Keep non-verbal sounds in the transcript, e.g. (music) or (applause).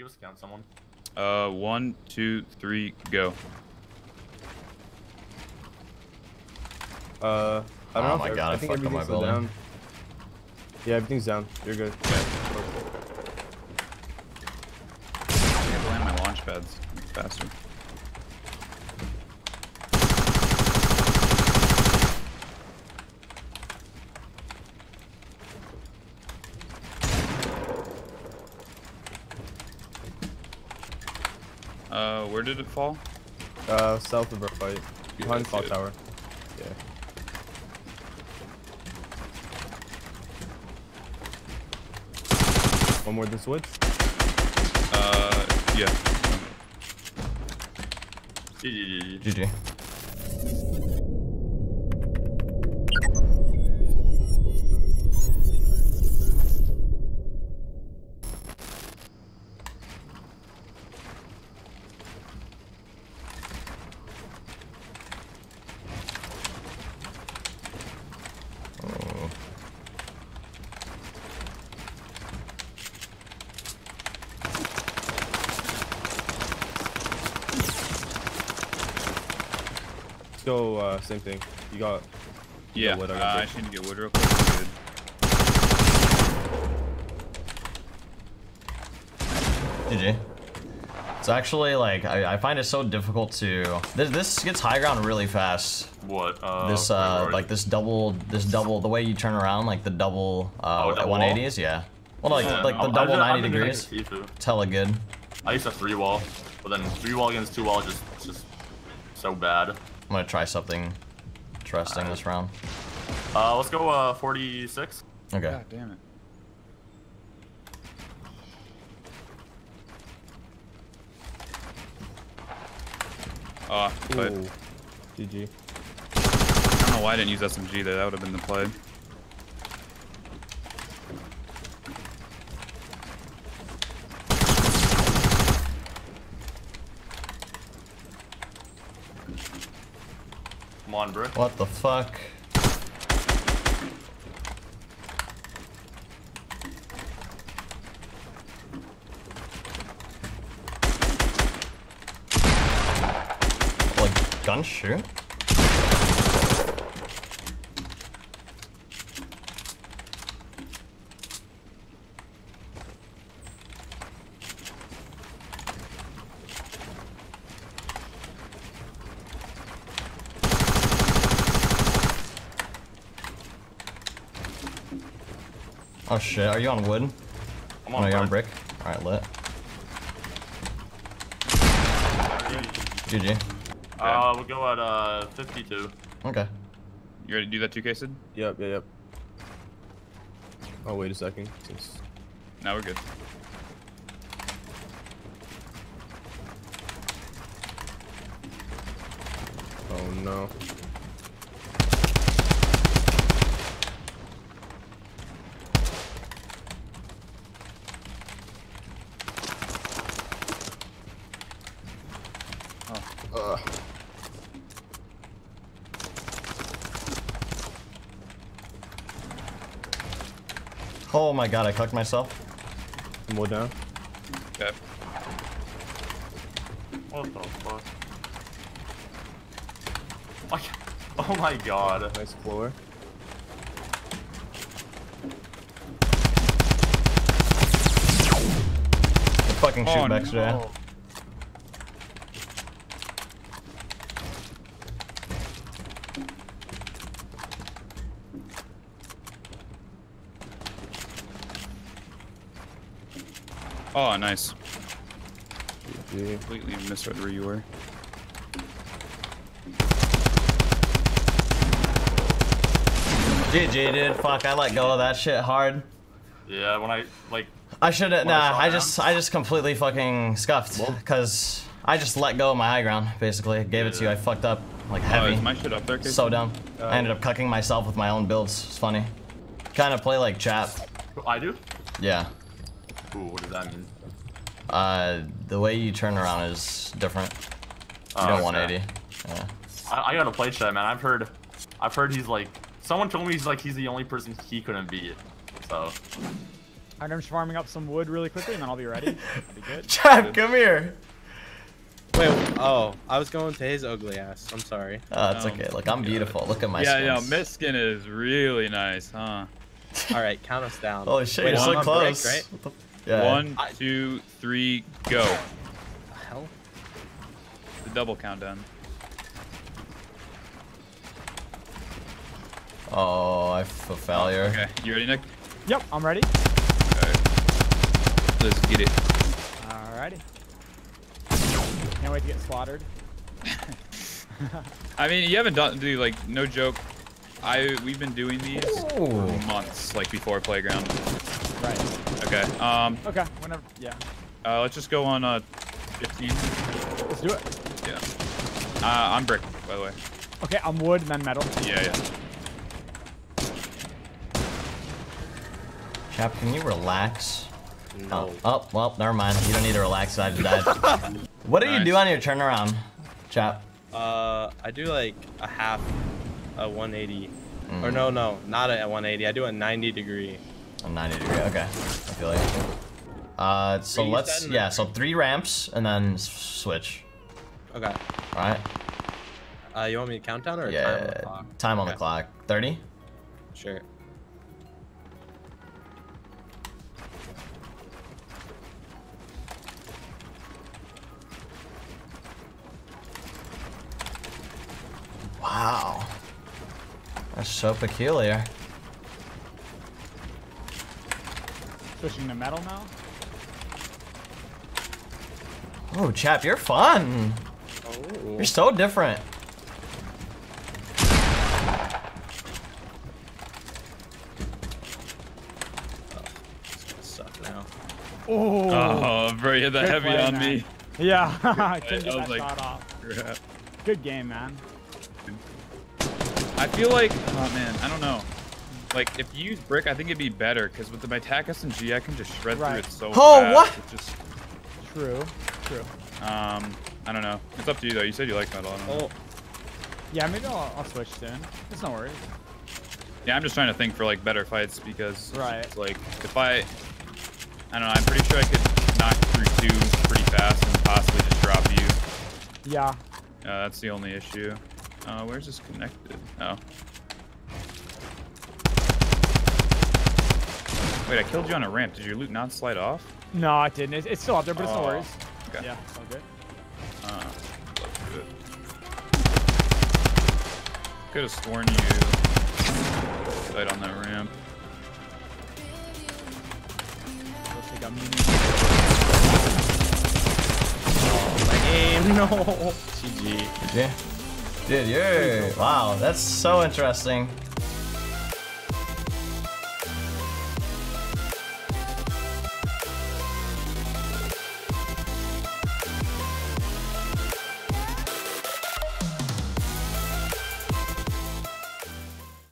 give us a count, someone. Uh, one, two, three, go. Uh, I don't Oh know. my if, God, I I think fucked up my everything's still down. Yeah, everything's down. You're good. I have to land my launch pads faster. Uh, where did it fall? Uh, south of our fight, behind that's clock tower. Yeah. One more than switch. Uh, yeah. GG. GG. Go. Uh, same thing. You got. You Yeah, got wood, I uh, I brick. just need to get wood real quick. Good. GG. It's actually like I, I find it so difficult to. This, this gets high ground really fast. What? Uh, This uh like this double this double the way you turn around like the double uh Oh, at double wall? 180s yeah. Well like Yeah, like the I'm- double I'm- 90 I'm degrees. Sifu. It's hella good. I used to three wall, but then three wall against two wall just just so bad. I'm gonna try something interesting this round. Uh, let's go uh 46. Okay. God damn it. Oh, but Ooh. GG. I don't know why I didn't use SMG there. That would have been the play. Come on, bro. What the fuck? Like gun shoot? Oh shit, are you on wood? Come Oh, on, you're on brick? Alright, lit. GG. Uh, we'll go at uh 52. Okay. You ready to do that 2K, Sid? Yep. Yep. Yep. Oh wait a second. Since Now we're good. oh no. Ugh. Oh my god, I cooked myself. More down. Okay. What the fuck? Oh my god. Nice floor. Fucking oh, shoot Oh, back today. Oh, nice. GG. Completely misread where you were. GG, dude. Fuck, I let go of that shit hard. Yeah, when I like, I should have. Wanna Nah, shot I just, I just completely fucking scuffed because I just let go of my high ground. Basically, gave it to you. I fucked up like Oh, heavy. is my shit up there, Casey? so dumb. Uh, I ended up cucking myself with my own builds. It's funny. Kind of play like chap. I do. Yeah. Ooh, what does that mean? Uh, the way you turn around is different. You Oh, don't okay. 180. Yeah. I, I gotta play Chap, man. I've heard, I've heard he's like, someone told me he's like he's the only person he couldn't beat. So, I'm just farming up some wood really quickly, and then I'll be ready. That'll be good. (laughs) Chap, come here. Wait, oh, I was going to his ugly ass. I'm sorry. Oh, it's Um, okay. Look, I'm beautiful. Look at my yeah, yeah, skins. mid skin is really nice, huh? (laughs) All right, count us down. Holy shit, Wait, you're so close. break, right? What the- Yeah. One, I- two, three, go. The hell? The double countdown. Oh, I f- a failure. Okay, you ready, Nick? Yep, I'm ready. Alright. Let's get it. Alrighty. Can't wait to get slaughtered. (laughs) I mean, you haven't done, dude, like, no joke. I we've been doing these Ooh. for months, like before playground. Right. Okay. Um. Okay. Whenever. Yeah. Uh. Let's just go on uh, 15. Let's do it. Yeah. Uh. I'm brick, by the way. Okay, I'm wood and then metal. Yeah. Yeah. Chap, can you relax? No. Oh, oh, well, never mind. You don't need to relax. I died. (laughs) what do you do on your turnaround, chap? Uh, I do like a half, a 180. Mm. Or no, no, not a 180. I do a 90 degree. A 90 degree. Okay. I feel like. Uh, so let's yeah. So three ramps and then s- switch. Okay. All right. Uh, you want me to count down or a time on the Yeah. clock? Time on the clock. 30. Sure. Wow. That's so peculiar. Switching to metal now. Oh, chap, you're fun. Oh. You're so different. Suck now. Oh. Oh, bro, you hit that heavy on man. me. Yeah. (laughs) I couldn't (laughs) I get was that like- shot off. Crap. Good game, man. I feel like, oh man, I don't know. Like, if you use brick, I think it'd be better, because with the my TAC SMG, I can just shred Right. through it so Oh, fast. what? It's just, True. True. um, I don't know. It's up to you, though. You said you like metal. I don't know. Oh, Yeah, maybe I'll, I'll switch soon. It's no worries. Yeah, I'm just trying to think for, like, better fights, because, Right. it's like, if I, I don't know, I'm pretty sure I could knock through two pretty fast and possibly just drop you. Yeah. Uh, that's the only issue. Uh, where's this connected? Oh. Wait, I killed you on a ramp. Did your loot not slide off? No, I didn't. It's, it's still up there, but it's no Oh, worries. okay. Yeah, all good. Uh, good. Could have sworn you slid on that ramp. Looks like a mini. my aim. No. GG. Yeah. Dude, you're wow. That's so interesting.